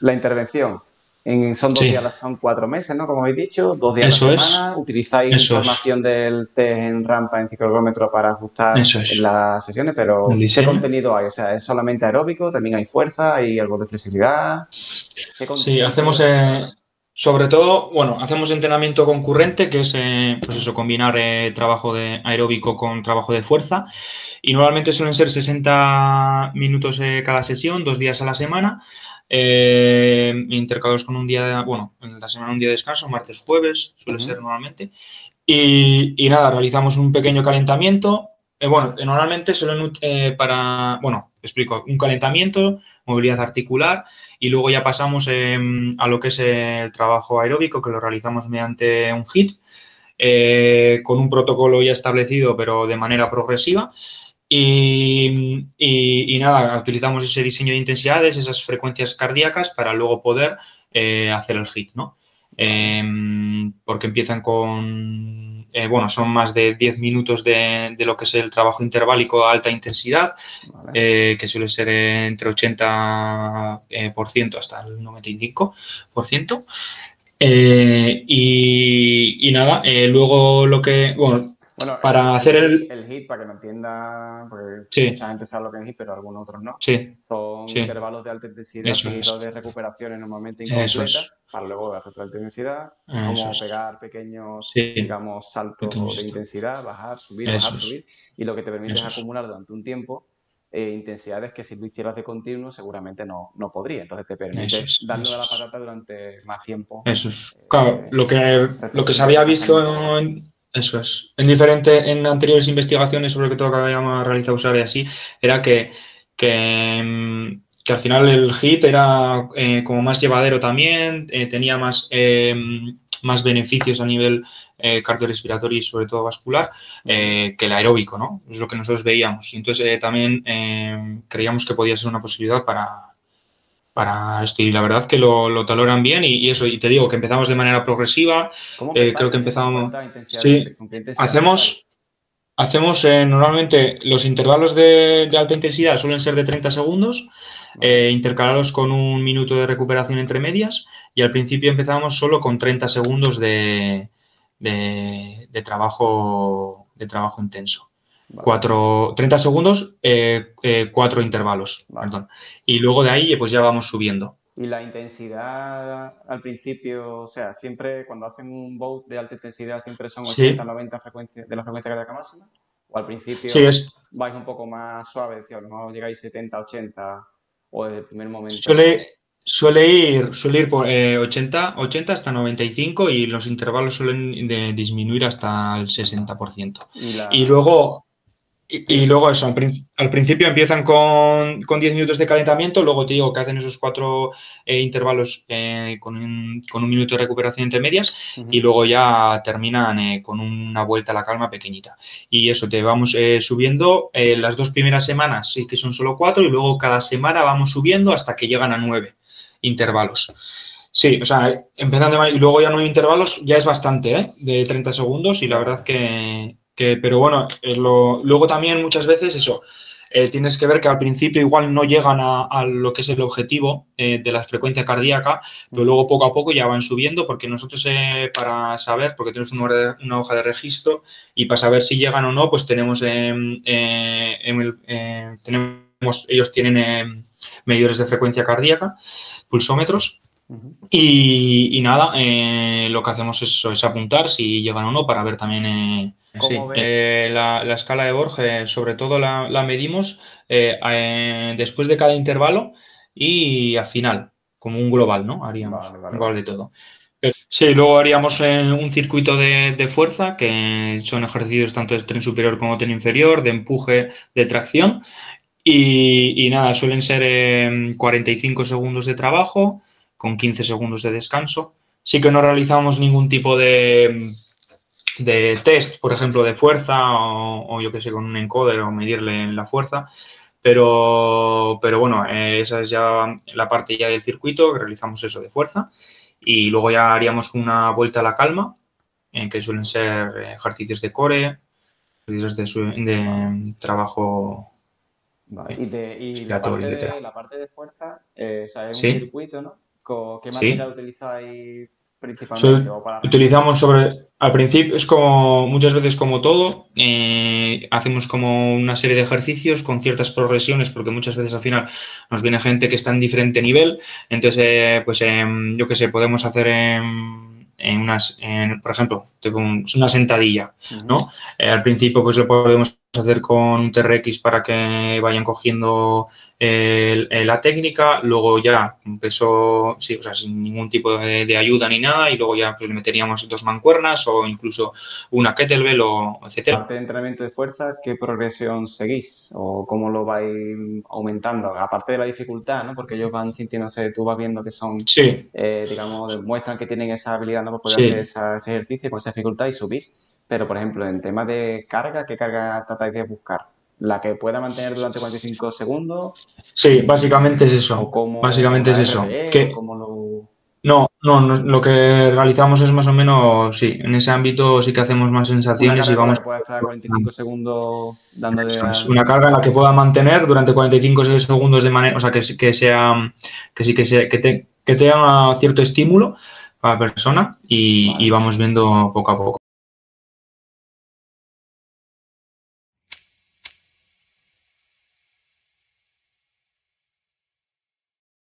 la intervención. son dos días, son cuatro meses, ¿no? Como habéis dicho, dos días a la semana. Utilizáis información del test en rampa en ciclómetro para ajustar las sesiones, pero ¿qué contenido hay? O sea, ¿es solamente aeróbico? ¿También hay fuerza? ¿Hay algo de flexibilidad? sí, hacemos, eh, sobre todo, bueno, hacemos entrenamiento concurrente, que es, eh, pues eso, combinar eh, trabajo de aeróbico con trabajo de fuerza. Y normalmente suelen ser 60 minutos cada sesión, dos días a la semana eh, intercalados con un día, de, bueno, en la semana un día de descanso, martes, jueves, suele ser normalmente. Y, nada, realizamos un pequeño calentamiento. Eh, bueno, normalmente suelen eh, para, bueno, explico, un calentamiento, movilidad articular y luego ya pasamos em, a lo que es el trabajo aeróbico que lo realizamos mediante un HIT eh, con un protocolo ya establecido pero de manera progresiva y, nada, utilizamos ese diseño de intensidades, esas frecuencias cardíacas para luego poder eh, hacer el hit, ¿no? Em, porque empiezan con, eh, bueno, son más de 10 minutos de, lo que es el trabajo interválico a alta intensidad, eh, que suele ser entre 80% hasta el 95%. y, y, nada, luego lo que, bueno, bueno, para hacer el... El hit, para que me entienda, porque mucha gente sabe lo que es hit, pero algunos otros no. Sí. Son intervalos de alta intensidad y dos de recuperaciones normalmente incompletas para luego hacer alta intensidad, como pegar pequeños, digamos, saltos de intensidad, bajar, subir, bajar, subir, y lo que te permite es acumular durante un tiempo eh, intensidades que si lo hicieras de continuo seguramente no, no podría. Entonces te permite darle a la patata durante más tiempo. Eso es. Eh, claro, lo que, lo que se había visto en, eso es. En diferente, en anteriores investigaciones sobre que todo que habíamos realizado usar y así, era que, que, mm, al final el HIT era eh, como más llevadero también, eh, tenía más, eh, más beneficios a nivel cardiorrespiratorio y sobre todo vascular que el aeróbico, ¿no? Es lo que nosotros veíamos. Y entonces también creíamos que podía ser una posibilidad para, para esto. Y la verdad que lo, lo taloran bien y, eso, y te digo que empezamos de manera progresiva. Eh, creo que empezamos... Sí, hacemos, hacemos eh, normalmente los intervalos de, alta intensidad suelen ser de 30 segundos, eh, intercalados con un minuto de recuperación entre medias y al principio empezamos solo con 30 segundos de, de trabajo, de trabajo intenso. Cuatro, 30 segundos, eh, eh, cuatro intervalos. Perdón. Y luego de ahí pues ya vamos subiendo. Y la intensidad al principio, o sea, siempre cuando hacen un boat de alta intensidad, siempre son 80, 90 frecuencias de la frecuencia cardíaca máxima. O al principio vais un poco más suave, a lo mejor llegáis 70, 80, o desde el primer momento. Suele, suele ir, suele ir por 80, eh, 80 hasta 95 y los intervalos suelen disminuir hasta el 60%. y luego y, luego eso, al, principio empiezan con, con, 10 minutos de calentamiento, luego te digo que hacen esos cuatro eh, intervalos eh, con, un, con, un, minuto de recuperación entre medias y luego ya terminan eh, con una vuelta a la calma pequeñita. Y eso, te vamos subiendo las dos primeras semanas, sí que son solo cuatro, y luego cada semana vamos subiendo hasta que llegan a nueve intervalos. Sí, o sea, empezando y luego ya nueve intervalos ya es bastante, ¿eh? De 30 segundos y la verdad que, pero bueno, eh, luego también muchas veces eso, eh, tienes que ver que al principio igual no llegan a, lo que es el objetivo eh, de la frecuencia cardíaca, pero luego poco a poco ya van subiendo porque nosotros para saber, porque tenemos una, hoja de registro y para saber si llegan o no, pues tenemos, tenemos ellos tienen medidores de frecuencia cardíaca, pulsómetros, y, nada, lo que hacemos es, es, apuntar si llegan o no para ver también Sí, eh, la, escala de Borges, sobre todo la, medimos eh, eh, después de cada intervalo y al final, como un global, ¿no? Haríamos un global de todo. sí, luego haríamos un circuito de, fuerza, que son ejercicios tanto de tren superior como de tren inferior, de empuje, de tracción. Y, y nada, suelen ser 45 segundos de trabajo con 15 segundos de descanso. Sí que no realizamos ningún tipo de de test, por ejemplo, de fuerza o, yo que sé, con un encoder o medirle la fuerza. Pero, pero bueno, eh, esa es ya la parte ya del circuito, que realizamos eso de fuerza. Y luego ya haríamos una vuelta a la calma, en que suelen ser ejercicios de core, ejercicios de, trabajo Y, de, la, parte de, fuerza, eh, o sea, es un circuito, ¿no? ¿Qué manera utilizáis principalmente? Utilizamos sobre, al principio es como muchas veces como todo, eh, hacemos como una serie de ejercicios con ciertas progresiones porque muchas veces al final nos viene gente que está en diferente nivel, entonces eh, pues em, yo qué sé, podemos hacer... en unas, por ejemplo, una sentadilla, ¿no? al principio pues lo podemos hacer con un TRX para que vayan cogiendo la técnica, luego ya un peso, sí, o sea, sin ningún tipo de, ayuda ni nada, y luego ya pues le meteríamos dos mancuernas o incluso una kettlebell o etcétera. Aparte de entrenamiento de fuerza, ¿qué progresión seguís o cómo lo vais aumentando? Aparte de la dificultad, ¿no? Porque ellos van sintiéndose, tú vas viendo que son, eh, digamos, demuestran que tienen esa habilidad, ¿no? Para poder hacer ese ejercicio con esa dificultad y subís pero, por ejemplo, en tema de carga, ¿qué carga tratáis de buscar? ¿La que pueda mantener durante 45 segundos? Sí, básicamente es eso. básicamente es eso. No, no, lo que realizamos es más o menos, sí, en ese ámbito sí que hacemos más sensaciones y vamos... Puede estar 45 segundos dándole... Una carga en la que pueda mantener durante 45 segundos de manera, o sea, que, que sea, que sí que, sea, que, te, que tenga cierto estímulo para la persona y, y vamos viendo poco a poco.